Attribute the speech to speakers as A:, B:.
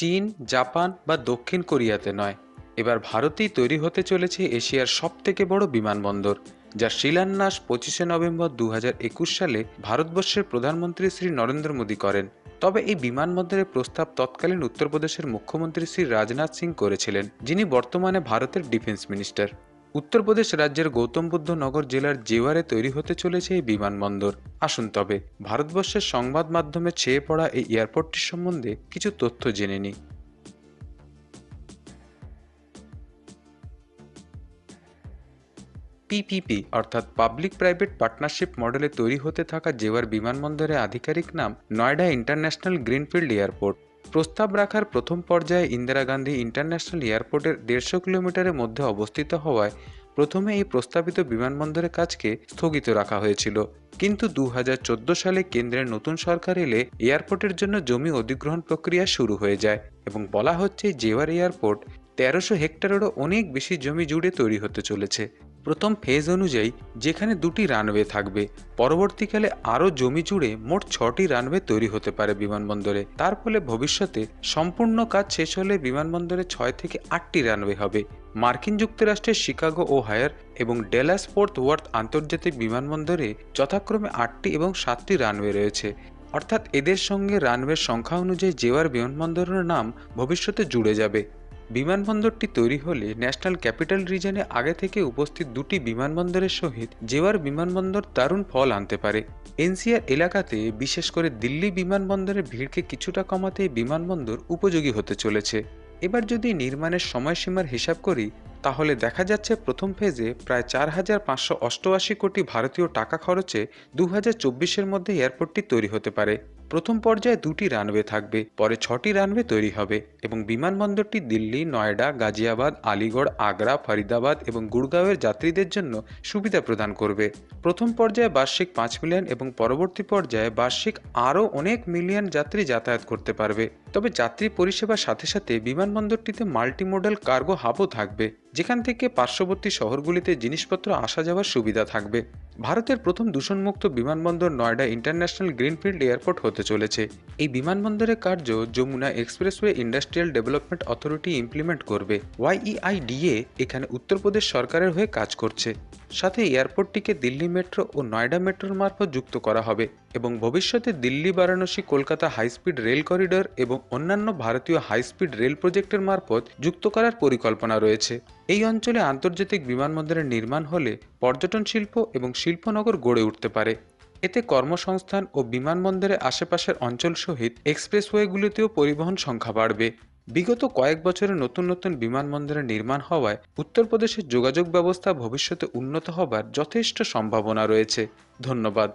A: চীন, জাপান বা দক্ষিণ কোরিয়াতে নয়। এবার ভারতেই তৈরি হতে চলেছে এশিয়ার সবথেকে বড় বিমানবন্দর যার শিলান্যাস পঁচিশে নভেম্বর দু হাজার একুশ সালে ভারতবর্ষের প্রধানমন্ত্রী শ্রী নরেন্দ্র মোদী করেন। তবে এই বিমানবন্দরের প্রস্তাব তৎকালীন উত্তরপ্রদেশের মুখ্যমন্ত্রী শ্রী রাজনাথ সিং করেছিলেন, যিনি বর্তমানে ভারতের ডিফেন্স মিনিস্টার। উত্তরপ্রদেশ রাজ্যের গৌতম বুদ্ধ নগর জেলার জেওয়ারে তৈরি হতে চলেছে এই বিমানবন্দর। আসুন তবে, ভারতবর্ষের সংবাদ মাধ্যমে ছেয়ে পড়া এই এয়ারপোর্টটির সম্বন্ধে কিছু তথ্য জেনে নিই। পিপিপি অর্থাৎ পাবলিক প্রাইভেট পার্টনারশিপ মডেলে তৈরি হতে থাকা জেওয়ার বিমানবন্দরের আধিকারিক নাম নয়ডা ইন্টারন্যাশনাল গ্রিনফিল্ড এয়ারপোর্ট। প্রস্তাব রাখার প্রথম পর্যায়ে ইন্দিরা গান্ধী ইন্টারন্যাশনাল এয়ারপোর্টের দেড়শো কিলোমিটারের মধ্যে অবস্থিত হওয়ায় প্রথমে এই প্রস্তাবিত বিমানবন্দরের কাজকে স্থগিত রাখা হয়েছিল। কিন্তু দু হাজার চোদ্দ সালে কেন্দ্রের নতুন সরকার এলে এয়ারপোর্টের জন্য জমি অধিগ্রহণ প্রক্রিয়া শুরু হয়ে যায় এবং বলা হচ্ছে, জেওয়ার এয়ারপোর্ট তেরোশো হেক্টরেরও অনেক বেশি জমি জুড়ে তৈরি হতে চলেছে। প্রথম ফেজ অনুযায়ী যেখানে দুটি রানওয়ে থাকবে পরবর্তীকালে আরও জমি জুড়ে মোট ছটি রানওয়ে তৈরি হতে পারে বিমানবন্দরে। তার ফলে ভবিষ্যতে সম্পূর্ণ কাজ শেষ হলে বিমানবন্দরে ছয় থেকে আটটি রানওয়ে হবে। মার্কিন যুক্তরাষ্ট্রের শিকাগো ও হায়ার এবং ডেলাস ফোর্থ ওয়ার্থ আন্তর্জাতিক বিমানবন্দরে যথাক্রমে আটটি এবং সাতটি রানওয়ে রয়েছে। অর্থাৎ এদের সঙ্গে রানওয়ের সংখ্যা অনুযায়ী জেওয়ার বিমানবন্দরের নাম ভবিষ্যতে জুড়ে যাবে। বিমানবন্দরটি তৈরি হলে ন্যাশনাল ক্যাপিটাল রিজনে আগে থেকে উপস্থিত দুটি বিমানবন্দরের সহিত জেওয়ার বিমানবন্দর দারুণ ফল আনতে পারে। এনসিআর এলাকাতে, বিশেষ করে দিল্লি বিমানবন্দরের ভিড়কে কিছুটা কমাতে বিমানবন্দর উপযোগী হতে চলেছে। এবার যদি নির্মাণের সময়সীমার হিসাব করি, তাহলে দেখা যাচ্ছে প্রথম ফেজে প্রায় চার হাজার পাঁচশো অষ্টআশি কোটি ভারতীয় টাকা খরচে দু হাজার চব্বিশের মধ্যে এয়ারপোর্টটি তৈরি হতে পারে। প্রথম পর্যায়ে দুটি রানওয়ে থাকবে, পরে ছটি রানওয়ে তৈরি হবে এবং বিমানবন্দরটি দিল্লি, নয়ডা, গাজিয়াবাদ, আলিগড়, আগ্রা, ফরিদাবাদ এবং গুড়গাঁওয়ের যাত্রীদের জন্য সুবিধা প্রদান করবে। প্রথম পর্যায়ে বার্ষিক পাঁচ মিলিয়ন এবং পরবর্তী পর্যায়ে বার্ষিক আরও অনেক মিলিয়ন যাত্রী যাতায়াত করতে পারবে। তবে যাত্রী পরিষেবার সাথে সাথে বিমানবন্দরটিতে মাল্টিমোডাল কার্গো হাবও থাকবে। যেখান থেকে পার্শ্ববর্তী শহরগুলিতে জিনিসপত্র আসা যাওয়ার সুবিধা থাকবে। ভারতের প্রথম দূষণমুক্ত বিমানবন্দর নয়ডা ইন্টারন্যাশনাল গ্রিনফিল্ড এয়ারপোর্ট হতে চলেছে। এই বিমানবন্দরের কার্য Yamuna expressway industrial development authority implement করবে। ওয়াইইআইডিএ এখানে উত্তরপ্রদেশ সরকারের হয়ে কাজ করছে। সাথে এয়ারপোর্টটিকে দিল্লি মেট্রো ও নয়ডা মেট্রোর মারফত যুক্ত করা হবে। এবং ভবিষ্যতে Delhi, Varanasi, Kolkata high speed rail corridor এবং অন্যান্য ভারতীয় হাইস্পিড রেল প্রজেক্টের মারফত যুক্ত করার পরিকল্পনা রয়েছে। এই অঞ্চলে আন্তর্জাতিক বিমানবন্দরের নির্মাণ হলে পর্যটন শিল্প এবং শিল্পনগর গড়ে উঠতে পারে। এতে কর্মসংস্থান ও বিমানবন্দরের আশেপাশের অঞ্চল সহিত এক্সপ্রেসওয়েগুলিতেও পরিবহন সংখ্যা বাড়বে। বিগত কয়েক বছরে নতুন নতুন বিমানবন্দরের নির্মাণ হওয়ায় উত্তরপ্রদেশের যোগাযোগ ব্যবস্থা ভবিষ্যতে উন্নত হবার যথেষ্ট সম্ভাবনা রয়েছে। ধন্যবাদ।